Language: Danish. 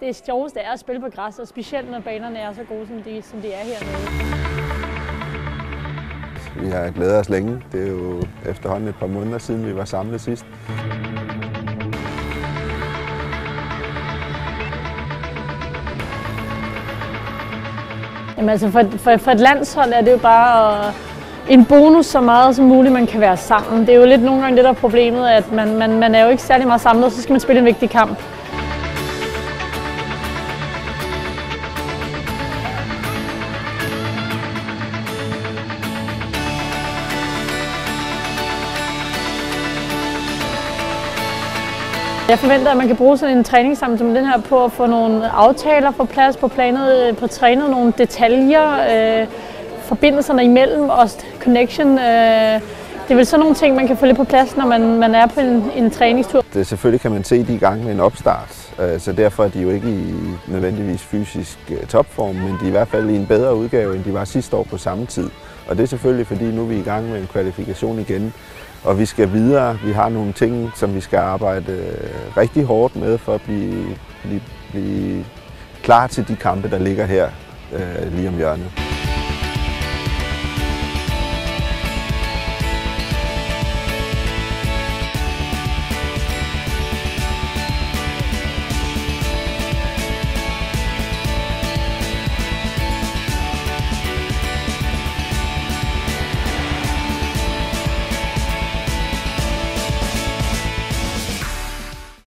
Det sjoveste er at spille på græs, og specielt når banerne er så gode, som de, som de er hernede. Vi har glædet os længe. Det er jo efterhånden et par måneder siden, vi var samlet sidst. Jamen altså for, for, for et landshold er det jo bare en bonus så meget som muligt, man kan være sammen. Det er jo lidt nogle gange det, der er problemet, at man, man, man er jo ikke særlig meget samlet, så skal man spille en vigtig kamp. Jeg forventer, at man kan bruge sådan en træning sammen som den her på at få nogle aftaler på plads, på planet, øh, på trænet nogle detaljer, øh, forbindelserne imellem og connection. Øh, det er vel sådan nogle ting, man kan få lidt på plads, når man, man er på en, en træningstur. Det, selvfølgelig kan man se, de i gang med en opstart, øh, så derfor er de jo ikke i nødvendigvis fysisk øh, topform, men de er i hvert fald i en bedre udgave, end de var sidste år på samme tid. Og det er selvfølgelig, fordi nu er vi i gang med en kvalifikation igen, og vi skal videre. Vi har nogle ting, som vi skal arbejde øh, rigtig hårdt med for at blive, blive, blive klar til de kampe, der ligger her øh, lige om hjørnet.